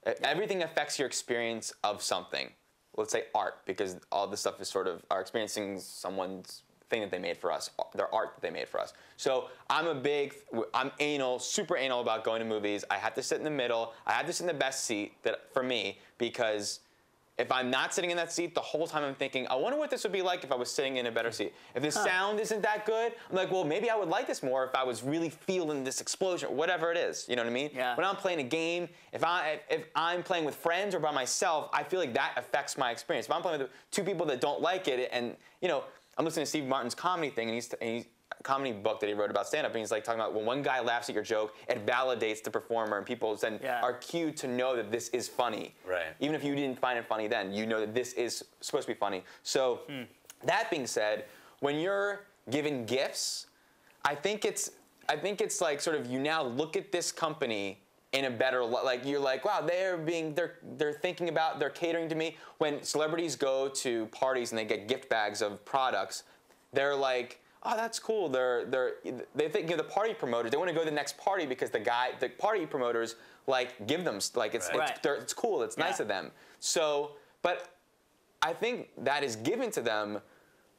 E- Everything affects your experience of something. Let's say art, because all this stuff is sort of are experiencing someone's thing that they made for us, their art that they made for us. So I'm a big, I'm anal, super anal about going to movies. I have to sit in the middle. I have to sit in the best seat that for me because if I'm not sitting in that seat the whole time, I'm thinking, I wonder what this would be like if I was sitting in a better seat. If the sound isn't that good, I'm like, well, maybe I would like this more if I was really feeling this explosion, whatever it is. You know what I mean? Yeah. When I'm playing a game, if I if I'm playing with friends or by myself, I feel like that affects my experience. If I'm playing with two people that don't like it, and you know, I'm listening to Steve Martin's comedy thing, and he's, and he's comedy book that he wrote about stand-up and he's like talking about when one guy laughs at your joke it validates the performer and people then Yeah. are cued to know that this is funny Right. even if you didn't find it funny then you know that this is supposed to be funny so hmm. that being said when you're given gifts i think it's i think it's like sort of you now look at this company in a better li- like you're like wow they're being they're they're thinking about they're catering to me when celebrities go to parties and they get gift bags of products they're like oh that's cool they're they're they think you know, the party promoters they want to go to the next party because the guy the party promoters like give them like it's Right. it's, Right. it's cool it's nice of them so but I think that is given to them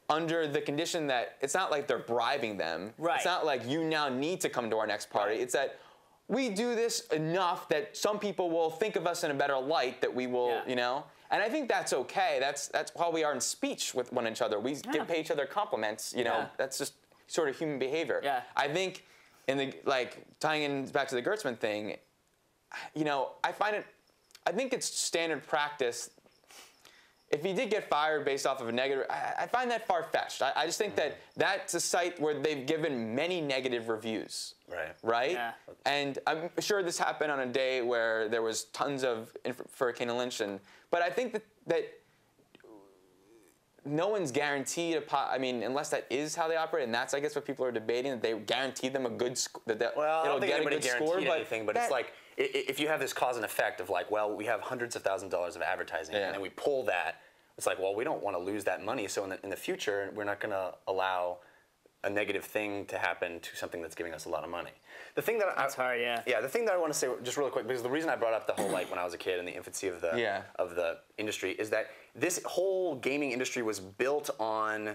under the condition that it's not like they're bribing them. Right. It's not like you now need to come to our next party. It's that we do this enough that some people will think of us in a better light that we will, Yeah. you know. And I think that's okay. That's that's how we are in speech with one another. other. We give pay each other compliments. You know, Yeah. that's just sort of human behavior. Yeah. I think in the like tying in back to the Gerstmann thing, you know, I find it. I think it's standard practice if he did get fired based off of a negative, I, I find that far fetched. I, I just think that mm-hmm. that's a site where they've given many negative reviews. Right. Right? Yeah. And I'm sure this happened on a day where there was tons of inf- for Kane and Lynch, and but I think that that no one's guaranteed a po- I mean, unless that is how they operate, and that's I guess what people are debating that they guarantee them a good sc- that they, Well, I it'll don't think get a anybody good guaranteed score, but anything, but that- it's like i- i- if you have this cause and effect of like, well, we have hundreds of thousands of dollars of advertising, Yeah. and then we pull that. It's like, well, we don't want to lose that money, so in the, in the future, we're not going to allow a negative thing to happen to something that's giving us a lot of money. The thing that That's I, hard, yeah. Yeah, the thing that I want to say just really quick because the reason I brought up the whole like when I was a kid and the infancy of the Yeah. of the industry is that this whole gaming industry was built on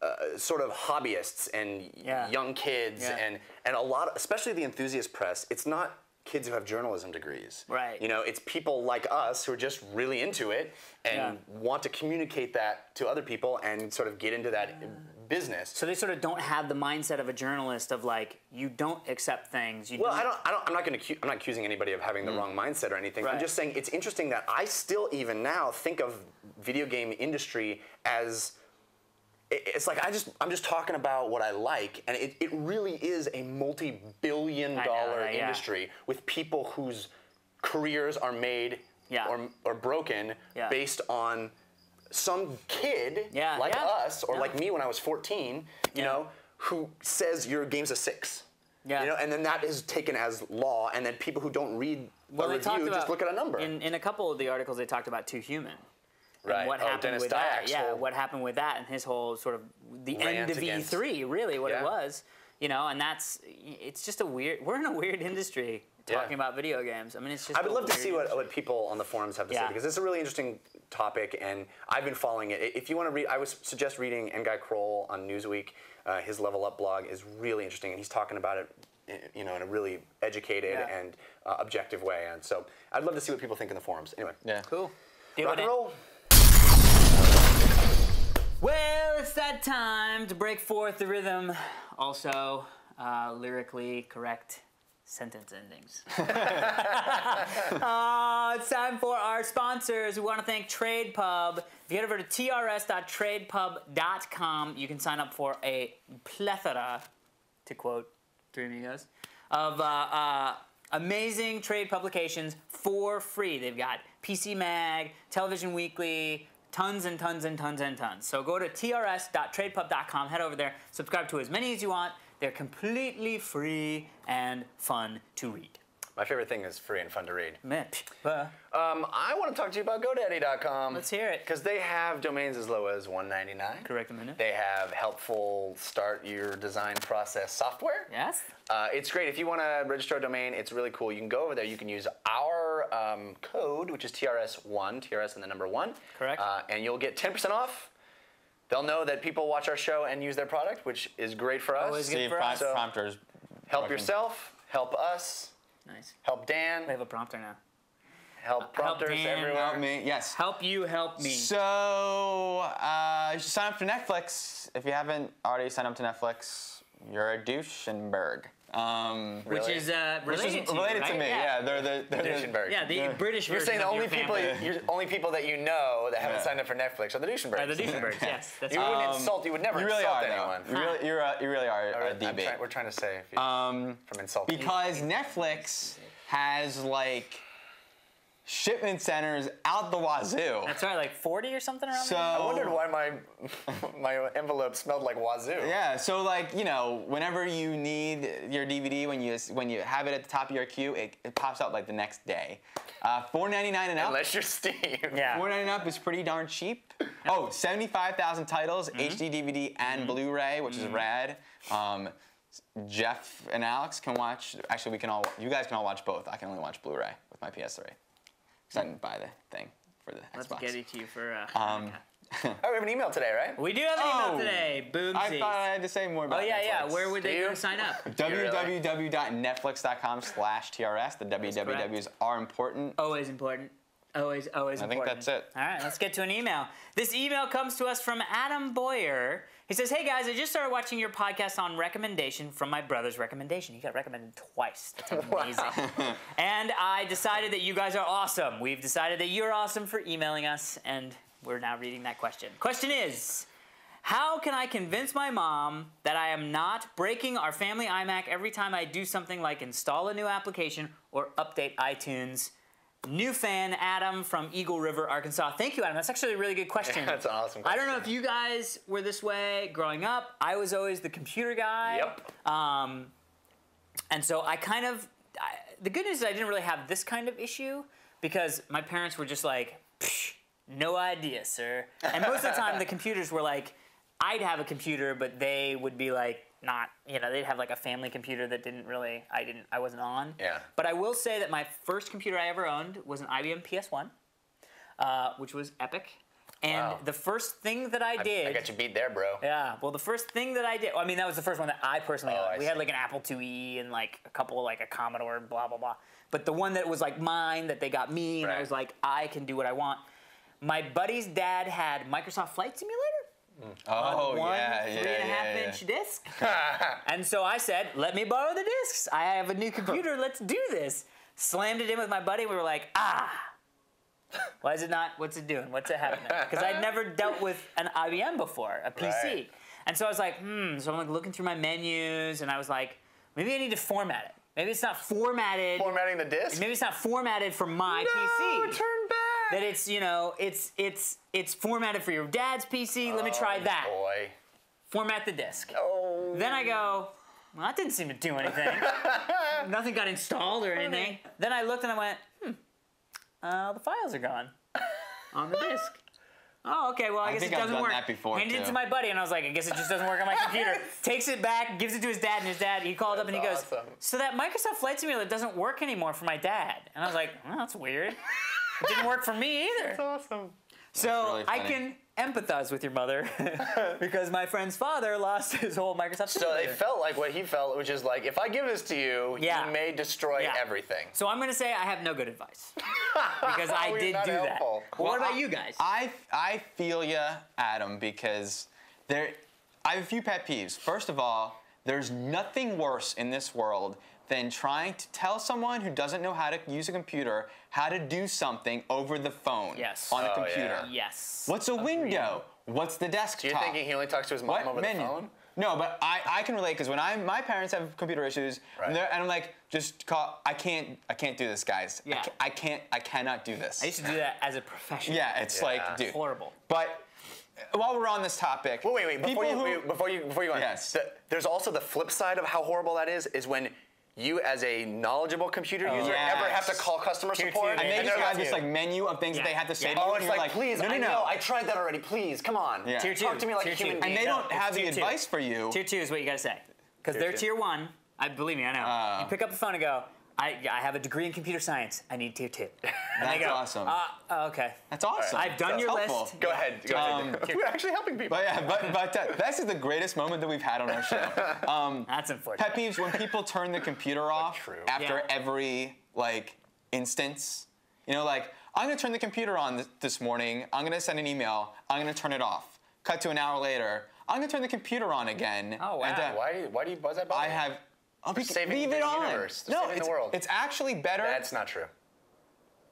uh, sort of hobbyists and Yeah. young kids Yeah. and and a lot, especially the enthusiast press. It's not kids who have journalism degrees. Right. You know, it's people like us who are just really into it and Yeah. want to communicate that to other people and sort of get into that business. So they sort of don't have the mindset of a journalist of like you don't accept things. You Well, don't, I don't, I don't. I'm not going to. I'm not accusing anybody of having the wrong mindset or anything. I'm Mm. Just saying it's interesting that I still, even now, think of video game industry as. It- It's like I just I'm just talking about what I like, and it, it really is a multi-billion dollar that, yeah. industry with people whose careers are made Yeah. or, or broken Yeah. based on some kid Yeah, like us or like me when I was 14, you know, who says your game's a six. Yeah. You know, and then that is taken as law, and then people who don't read well, a review just look at a number. In, in a couple of the articles, they talked about Too Human. And What Oh, happened Dennis with that? Dyack's Yeah. What happened with that and his whole sort of the end of against- E3, really, what Yeah. it was. You know, and that's it's just a weird. We're in a weird industry Yeah. talking about video games. I mean, it's just. I would love to see what, industry. what people on the forums have to say because it's a really interesting topic, and I've been following it. If you want to read, I would suggest reading N'Gai Croal on Newsweek. Uh, his Level Up blog is really interesting, and he's talking about it, eh, you know, in a really educated Yeah. and uh, objective way. And so, I'd love to see what people think in the forums. Anyway, yeah. Cool. Rock and roll. Well, it's that time to break forth the rhythm. Also, uh, lyrically correct sentence endings. uh, it's time for our sponsors. We want to thank TradePub. If you head over to trs.tradepub.com, you can sign up for a plethora, to quote Three Amigos, of uh, uh, amazing trade publications for free. They've got PC Mag, Television Weekly, tons and tons and tons and tons. So go to trs.tradepub.com, head over there, subscribe to as many as you want. They're completely free and fun to read. My favorite thing is free and fun to read. Meh, uh, Um, I want to talk to you about GoDaddy.com. Let's hear it. Because they have domains as low as $1.99. Correct a minute. They have helpful start your design process software. Yes? Uh, it's great. If you want to register a domain, it's really cool. You can go over there. You can use our our um, code, which is TRS1, TRS and the number one. Correct. Uh, and you'll get 10% off. They'll know that people watch our show and use their product, which is great for us. Always good See, for us. So- prompters. help working. yourself, help us, Nice. help Dan, We have a prompter now. help prompters Dan, everywhere. Help me. Yes. Help you, help me. So uh, you should sign up for Netflix. If you haven't already signed up to Netflix, you're a douchenberg. Um, Which is uh, which related to you, related to me. Yeah, they're the they're the- Yeah, the Yeah. British You're version saying the only people, family. you're, only people that you know that haven't Yeah. signed up for Netflix are the Duschenbergs. Are the Duschenbergs, yes. That's You right. wouldn't Um, insult. You would never You really insult are, anyone. though. You really, you're a, you really are All a right, I'm DB. trying- we're trying to say if you, Um, from insulting. because Netflix has like shipment centers out the wazoo. That's right, like 40 or something around So there? I wondered why my my envelope smelled like wazoo. Yeah, so like you know, whenever you need your DVD, when you when you have it at the top of your queue, it, it pops out like the next day. Uh, Four ninety nine and up. Unless you're Steve. Yeah. Four ninety nine up is pretty darn cheap. Oh, 75,000 titles, HD DVD and Blu-ray, which is rad. Um, Jeff and Alex can watch. Actually, we can all. You guys can all watch both. I can only watch Blu-ray with my PS3. Cause I didn't buy the thing for the Let's Xbox. get it to you for. Uh, Um, Oh, we have an email today, right? we do have an email Oh, today. Boom. I thought I had to say more about. Oh yeah, yeah. Where would they go to sign up? www.netflix.com slash TRS. The wwws are important. Always important. Always, always important. I think that's it. All right, let's get to an email. This email comes to us from Adam Boyer. He says, "Hey guys, I just started watching your podcast on recommendation from my brother's recommendation. He got recommended twice. That's amazing. and I decided that you guys are awesome. We've decided that you're awesome for emailing us, and we're now reading that question. Question is." How can I convince my mom that I am not breaking our family iMac every time I do something like install a new application or update iTunes? New fan Adam from Eagle River, Arkansas. Thank you, Adam. That's actually a really good question. That's an awesome I don't know if you guys were this way growing up. I was always the computer guy. Yep. Um, and so I kind of, I, the good news is I didn't really have this kind of issue because my parents were just like, "Psh, no idea, sir. And most of the time the computers were like, I'd have a computer, but they would be like, not, you know, they'd have like a family computer that didn't really, I didn't, I wasn't on. Yeah. But I will say that my first computer I ever owned was an IBM PS1, uh, which was epic. And Wow. the first thing that I I, did. I got you beat there, bro. Yeah. Well, the first thing that I did, well, I mean, that was the first one that I personally Oh, owned. I we had like an Apple IIe and like a couple, like a Commodore, blah blah blah. But the one that was like mine, that they got me, and I was like, I can do what I want. My buddy's dad had Microsoft Flight Simulator. Oh one yeah, yeah, three and a half yeah, yeah. inch disc. and so I said, let me borrow the discs. I have a new computer. Let's do this. Slammed it in with my buddy. We were like, ah. Why is it not? What's it doing? What's it happening? Because I'd never dealt with an IBM before, a PC. Right. And so I was like, hmm. So I'm like looking through my menus, and I was like, maybe I need to format it. Maybe it's not formatted. Formatting the disc. Maybe it's not formatted for my no, PC turn. That it's you know it's it's it's formatted for your dad's PC. Let me try that. Oh, Boy. Format the disk. Oh. Then I go, well, that didn't seem to do anything. Nothing got installed or anything. Then I looked and I went, hmm, uh, the files are gone on the disk. Oh, okay. Well, I, I guess it I've doesn't done work. that before, Handed it to my buddy, and I was like, I guess it just doesn't work on my computer. Takes it back, gives it to his dad, and his dad, he called up and he goes, so that Microsoft Flight Simulator doesn't work anymore for my dad. And I was like, well, that's weird. It didn't work for me either. That's awesome. So really I can empathize with your mother because my friend's father lost his whole Microsoft. So Simulator. it felt like what he felt, which is like, if I give this to you, Yeah. you may destroy Yeah. everything. So I'm gonna say I have no good advice because I did do helpful. that. Well, what about I- you guys? I I feel ya, Adam, because there. I have a few pet peeves. First of all, there's nothing worse in this world than trying to tell someone who doesn't know how to use a computer how to do something over the phone Yes. on a Oh, computer. yeah. yes. What's a window? What's the desktop? You're thinking he only talks to his mom what over menu? the phone? No, but I, I can relate because when I my parents have computer issues Right. and, and I'm like just call I can't I can't do this guys I Yeah. ca- I can't I cannot do this I used to do that as a professional. yeah it's Yeah. like dude Horrible. but uh, while we're on this topic Well, wait, wait. Before you, who- wait, before you before you go on, Yes. the- there's also the flip side of how horrible that is. Is when you, as a knowledgeable computer user, Yes. ever have to call customer support. man. and they And just they're have like, this like menu of things that they have to say Yeah. to you Oh, and it's you're like, please, no, no, I no. know, I tried that already. Please, come on. Yeah. Tier two. Talk to me like tier a human two. being. and they No, don't it's have the tier two. advice for you Tier two is what you gotta say because they're two. tier one. I believe me, I know. Uh. you pick up the phone and go, I, I have a degree in computer science. I need tier two. And That's they go, awesome. Uh, okay. That's awesome. I've done That's your helpful. list. Go ahead. Go Um, ahead. We're actually helping people. But yeah, but, but uh, this is the greatest moment that we've had on our show. Um, That's unfortunate. pet peeves when people turn the computer off after Yeah. every like instance. You know, like I'm gonna turn the computer on th- this morning. I'm gonna send an email. I'm gonna turn it off. Cut to an hour later. I'm gonna turn the computer on again. Oh, wow. and, uh, Why? Why do you? buzz does that bother I have. I'll be, saving leave the it on. universe. No, Saving the it's, world. it's actually better. That's not true.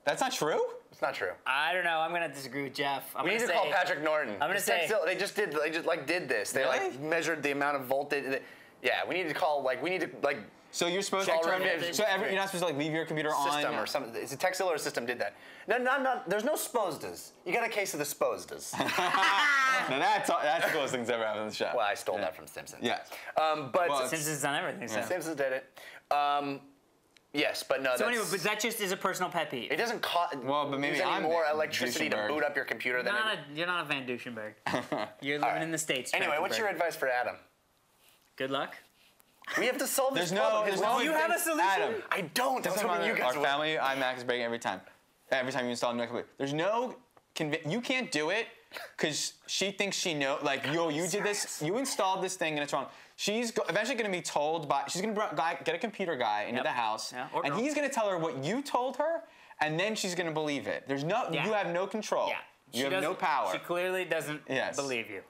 That's not true. It's not true. I don't know. I'm gonna disagree with Jeff. I'm We need gonna say, call Patrick Norton. I'm gonna Just say- text they just did. They just like did this. They like measured the amount of voltage. Yeah, we need to call. Like we need to like So you're supposed Check to turn it. voltage. So every, you're not supposed to like leave your computer system on. or something. It's a Tekzilla system did that. No, no, no. There's no sposdas. You got a case of the sposdas. Now that's that's the coolest things ever happened in the show. well, I stole that from Simpsons. Yeah. Um, but Well, Simpsons done everything. So. Simpsons did it. Um, yes, but no. So that's, anyway, but that just is a personal pet peeve. it doesn't cost. Well, but maybe use any I'm more electricity to boot up your computer than. Not it, a, you're not a Van Dusenberg. You're living in the states. anyway, what's your advice for Adam? Good luck. We have to solve There's this no. problem. There's His no. you have a solution? Adam. I don't. That's what you guys Our would- family iMac is breaking every time. Every time you install a new computer. There's no. Convi- you can't do it because she thinks she know. Like yo, you did this. You installed this thing and it's wrong. She's go- eventually going to be told by. She's going to get a computer guy into Yep. the house, Yeah, and he's going to tell her what you told her, and then she's going to believe it. There's no. Yeah. You have no control. Yeah. You She have no power. She clearly doesn't Yes. believe you.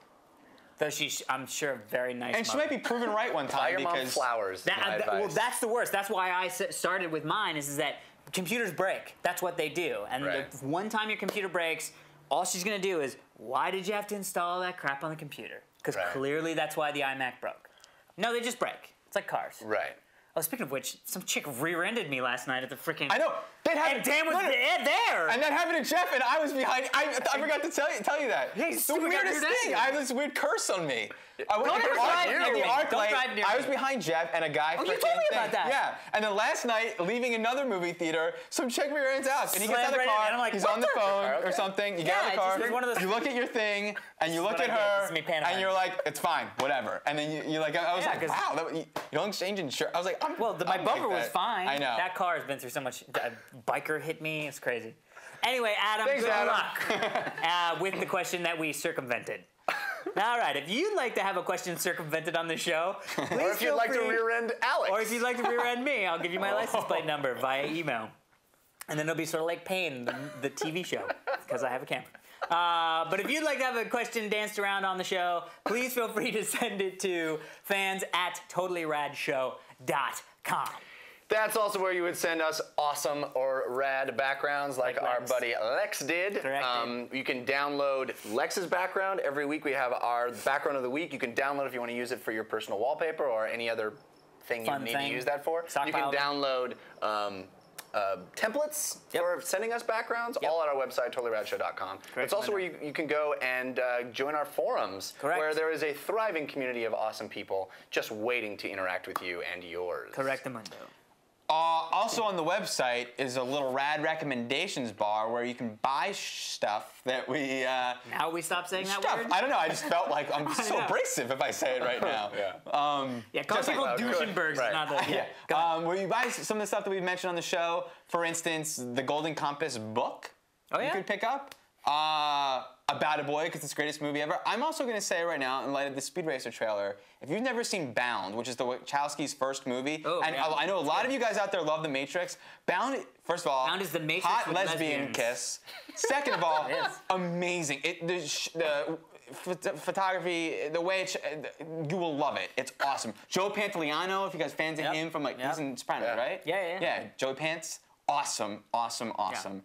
Though she's, I'm sure, very nice. and she might be proven right one time. Buy time your mom flowers. is That, my uh, that- well, that's the worst. That's why I started with mine. Is, is that computers break. That's what they do. And Right. the one time your computer breaks, all she's gonna do is, why did you have to install that crap on the computer? Because Right. clearly that's why the iMac broke. No, they just break. It's like cars. right. Oh, speaking of which, some chick rear-ended me last night at the freaking. I know that happened. And Dan was no, there. And that happened to Jeff, and I was behind. I, I forgot to tell you tell you that. Yeah, the weirdest thing. I have this weird curse on me. I went Don't to the ever arc- at the me. Don't drive near I was behind Jeff, and a guy. Oh, you told me thing. about that. Yeah. And then last night, leaving another movie theater, some chick rear ends out, and he gets out of the car. and I'm like, he's on the phone or something. You get out of the car. just one of those- You look at your thing, and you look at I did. This her, and you're like, "It's fine, whatever." And then you, you like, I was like, "Wow, that, you, you don't exchange insurance." I was like, I'm, Well, the, my bumper was fine. I know. That car has been through so much. A biker hit me. It's crazy. Anyway, Adam, Thanks, good Adam. luck uh, with the question that we circumvented. All right, if you'd like to have a question circumvented on the show, please Or if you'd like to free- rear end Alex. or if you'd like to rear end me, I'll give you my license plate number via email. And then it'll be sort of like Pain, the, the TV show, because I have a camera. Uh, but if you'd like to have a question danced around on the show, please feel free to send it to fans at totallyradshow.com. That's also where you would send us awesome or rad backgrounds like, Like our buddy Lex did. Correct. Um, you can download Lex's background. Every week we have our background of the week. You can download if you want to use it for your personal wallpaper or any other thing Fun you need thing. to use that for. You can download um, uh, templates Yep. for sending us backgrounds, Yep. all at our website, totallyradshow.com. It's also where you, you can go and uh, join our forums, Correct. where there is a thriving community of awesome people just waiting to interact with you and yours. Correct, Mundo. Uh, also on the website is a little rad recommendations bar where you can buy sh- stuff that we uh, Now we stop saying that stuff. word? I don't know. I just felt like I'm so abrasive if I say it right now. Yeah. Um, yeah, call just like- people uh, douchenbergs, Right. not the. Yeah. yeah. Go ahead. Um, where you buy some of the stuff that we've mentioned on the show. For instance, the Golden Compass book. Oh, yeah. You could pick up. Uh, About a Boy, because it's the greatest movie ever. I'm also going to say right now, in light of the Speed Racer trailer, if you've never seen Bound, which is the Wachowskis' first movie, Oh, and yeah. I, I know a lot of you guys out there love The Matrix. Bound, first of all, Bound is The Matrix hot lesbian lesbians. kiss. Second of all, amazing. It, the, the phot- photography, the way it's, you will love it. It's awesome. Joe Pantoliano, if you guys fans of Yep. him from like Yep. he's in Sopranos, Yeah. right? Yeah, yeah, yeah. Yeah, Joey Pants, awesome, awesome, awesome.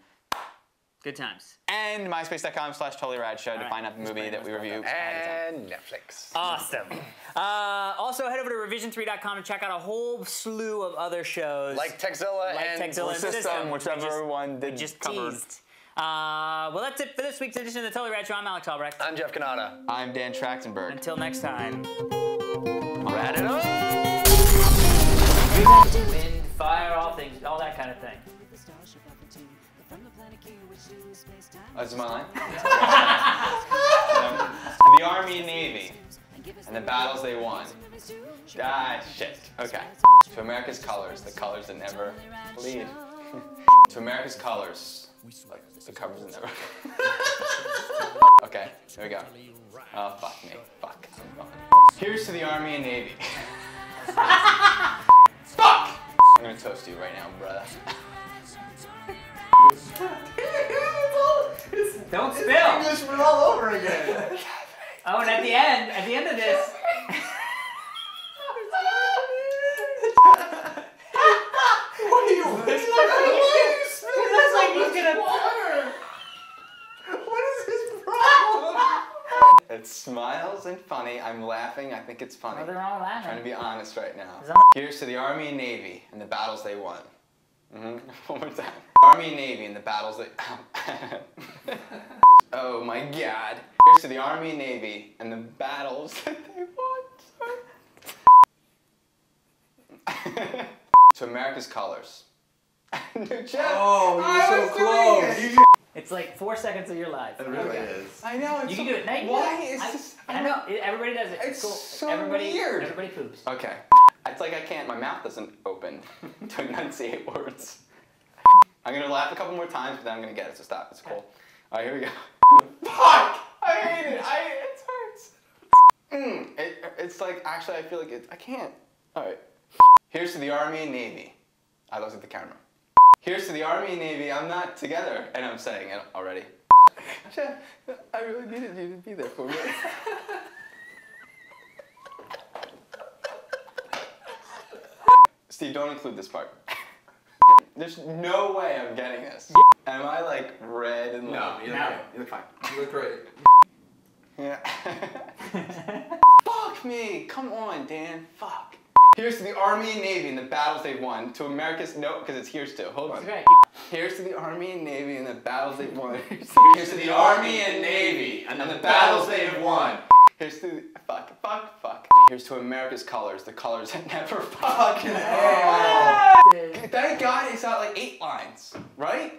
Good times. And myspace.com slash totally rad show to right. find out the movie that we review. And Netflix. Awesome. Uh, also, head over to revision3.com and check out a whole slew of other shows. like Tekzilla Like and Tekzilla System, System, whichever just- one did just cover. teased. Uh, well, that's it for this week's edition of the Totally Rad Show. I'm Alex Albrecht. I'm Jeff Cannata. I'm Dan Trachtenberg. Until next time. Rad it up! Wind, fire, all things, all that kind of thing. Oh, this is my line? Um, the Army and Navy. and the battles they won. Ah, shit. Okay. To America's colors, the colors that never leave. to America's colors, like the covers that never. okay, here we go. Oh, fuck me. Fuck. I'm gone. Here's to the Army and Navy. fuck! I'm gonna toast you right now, brother. Don't spill. English went all over again. Oh, and at the end, at the end of this, what are you whispering? it looks like he's gonna. What is his problem? It smiles and funny. I'm laughing. I think it's funny. Nothing wrong with that, I'm trying to be honest right now. Is Here's to the Army and Navy and the battles they won. hmm One more time. Army and Navy and the battles they. Oh my God. Here's to the Army and Navy and the battles that they won. to America's colors. New Jeff. Oh, you're was so doing close. it. It's like four seconds of your life. It really is. I know. It's You can do it. No, you do Why? it. It's I, just. I know. It, everybody does it. It's, It's cool. so everybody, weird. Everybody poops. Okay. It's like I can't, my mouth doesn't open to enunciate words. I'm gonna laugh a couple more times, but then I'm gonna get it, so stop. It's cool. Alright, here we go. Fuck! I hate it. I, it hurts. Mm, it, it's like, actually, I feel like it, I can't. Alright. Here's to the Army and Navy. I looked at the camera. Here's to the Army and Navy. I'm not together, and I'm saying it already. I really needed you to be there for me. Steve, don't include this part. There's no way I'm getting this. Am I like red and No, like, you look, No. you look fine. You look great. yeah. Fuck me. Come on, Dan. Fuck. Here's to the Army and Navy and the battles they've won. To America's no, because it's here's to. Hold on. Here's to the Army and Navy and the battles they've won. Here's to the Army and Navy and the battles they've won. Here's to the, fuck, fuck, fuck. Here's to America's colors, the colors that never fucking Oh. Thank God it's not like eight lines, right?